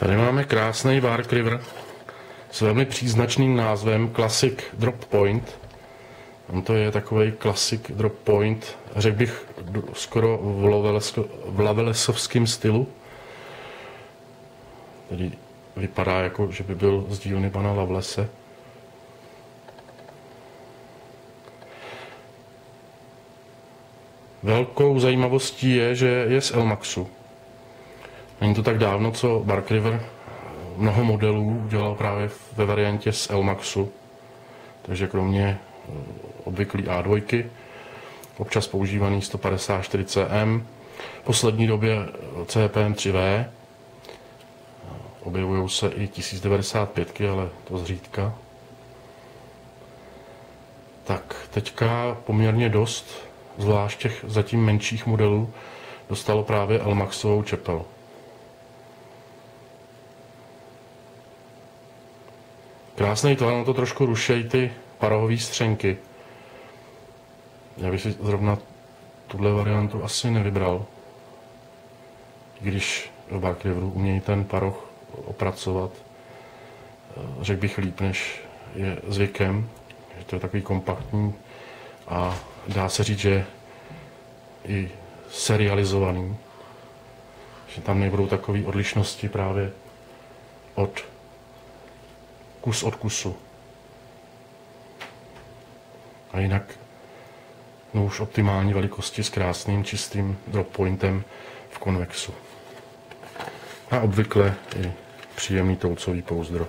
Tady máme krásný Bark River s velmi příznačným názvem Classic Drop Point. On to je takový Classic Drop Point, řekl bych skoro v lavelesovském stylu. Tedy vypadá jako, že by byl z dílny pana Lavlese. Velkou zajímavostí je, že je z Elmaxu. Není to tak dávno, co Bark River mnoho modelů udělal právě ve variantě z Elmaxu. Takže kromě eh, obvyklý A2, občas používaný 154 cm, v poslední době CPM 3V, objevují se i 1095, ale to zřídka. Tak teďka poměrně dost, zvlášť těch zatím menších modelů, dostalo právě Elmaxovou čepel. Krásný to, no to trošku rušejí ty parohové střenky. Já bych si zrovna tuhle variantu asi nevybral. Když v Bark Riveru umějí ten paroh opracovat, eh, řekl bych líp, než je zvykem. Že to je takový kompaktní a dá se říct, že i serializovaný. Že tam nebudou takové odlišnosti právě od kus od kusu. A jinak no už optimální velikosti s krásným čistým drop pointem v konvexu. A obvykle i příjemný toucový pouzdro.